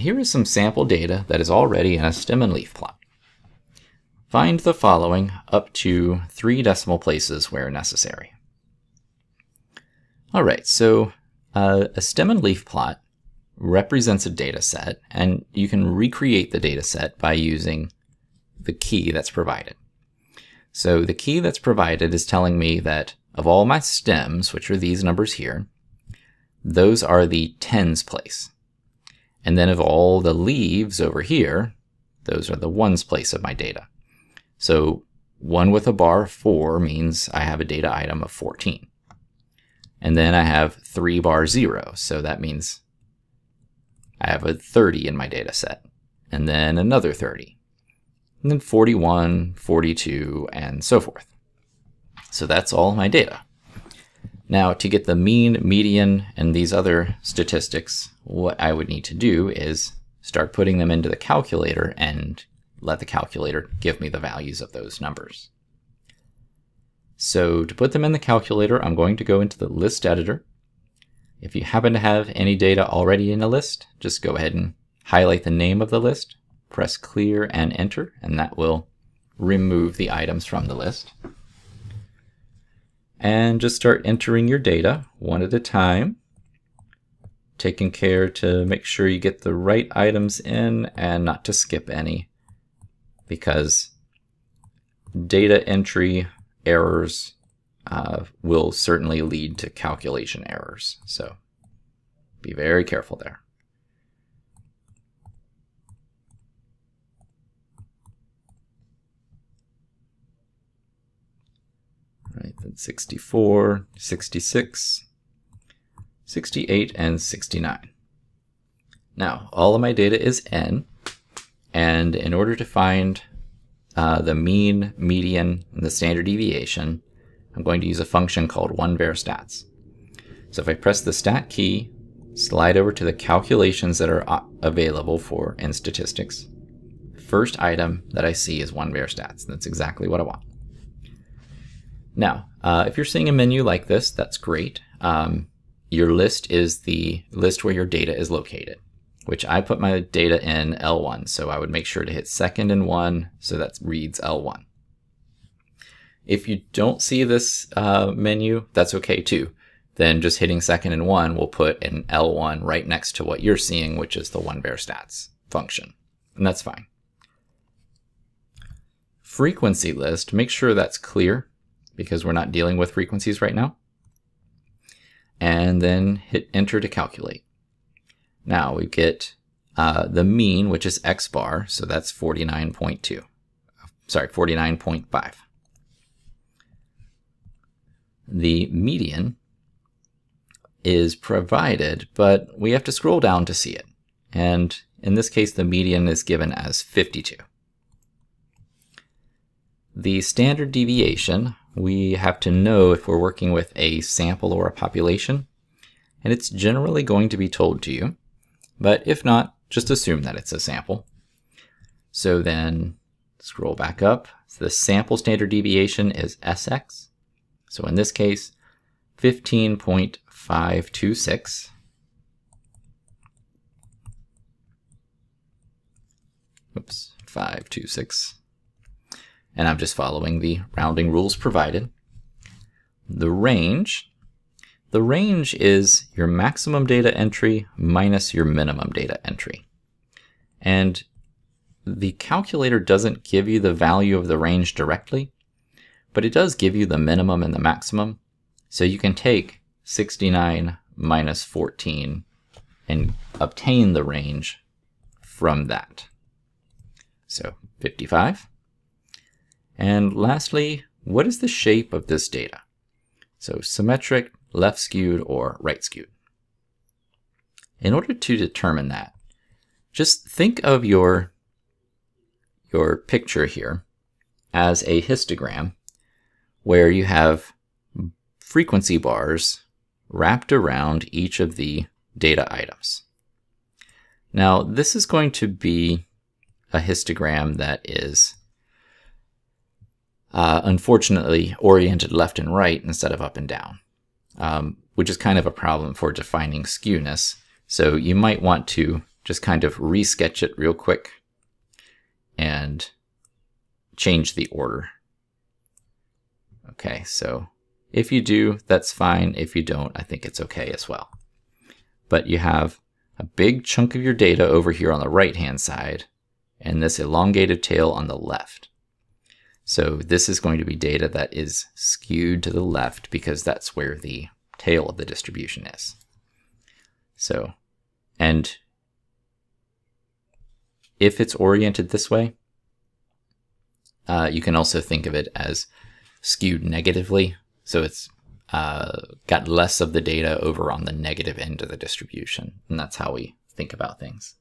here is some sample data that is already in a stem and leaf plot. Find the following up to three decimal places where necessary. All right, so uh, a stem and leaf plot represents a data set, and you can recreate the data set by using the key that's provided. So the key that's provided is telling me that of all my stems, which are these numbers here, those are the tens place. And then of all the leaves over here, those are the ones place of my data. So 1 with a bar 4 means I have a data item of 14. And then I have 3 bar 0, so that means I have a 30 in my data set. And then another 30. And then 41, 42, and so forth. So that's all my data. Now, to get the mean, median, and these other statistics, what I would need to do is start putting them into the calculator and let the calculator give me the values of those numbers. So to put them in the calculator, I'm going to go into the list editor. If you happen to have any data already in a list, just go ahead and highlight the name of the list, press clear and enter, and that will remove the items from the list and just start entering your data one at a time, taking care to make sure you get the right items in and not to skip any because data entry errors uh, will certainly lead to calculation errors. So be very careful there. That's 64, 66, 68, and 69. Now, all of my data is n, and in order to find uh, the mean, median, and the standard deviation, I'm going to use a function called onevarstats. So if I press the stat key, slide over to the calculations that are uh, available for in statistics, first item that I see is onevarstats. That's exactly what I want. Now, uh, if you're seeing a menu like this, that's great. Um, your list is the list where your data is located, which I put my data in L1. So I would make sure to hit second and one, so that reads L1. If you don't see this uh, menu, that's okay too. Then just hitting second and one will put an L1 right next to what you're seeing, which is the one var stats function. And that's fine. Frequency list, make sure that's clear because we're not dealing with frequencies right now. And then hit enter to calculate. Now we get uh, the mean, which is x bar, so that's 49.2. Sorry, 49.5. The median is provided, but we have to scroll down to see it. And in this case, the median is given as 52. The standard deviation we have to know if we're working with a sample or a population, and it's generally going to be told to you, but if not, just assume that it's a sample. So then scroll back up. So the sample standard deviation is Sx. So in this case, 15.526. Oops, 526 and I'm just following the rounding rules provided. The range, the range is your maximum data entry minus your minimum data entry. And the calculator doesn't give you the value of the range directly, but it does give you the minimum and the maximum. So you can take 69 minus 14 and obtain the range from that. So 55. And lastly, what is the shape of this data? So symmetric, left skewed, or right skewed. In order to determine that, just think of your, your picture here as a histogram where you have frequency bars wrapped around each of the data items. Now, this is going to be a histogram that is uh, unfortunately oriented left and right instead of up and down, um, which is kind of a problem for defining skewness. So you might want to just kind of resketch it real quick and change the order. Okay, so if you do, that's fine. If you don't, I think it's okay as well. But you have a big chunk of your data over here on the right-hand side, and this elongated tail on the left. So this is going to be data that is skewed to the left because that's where the tail of the distribution is. So, and if it's oriented this way, uh, you can also think of it as skewed negatively. So it's uh, got less of the data over on the negative end of the distribution. And that's how we think about things.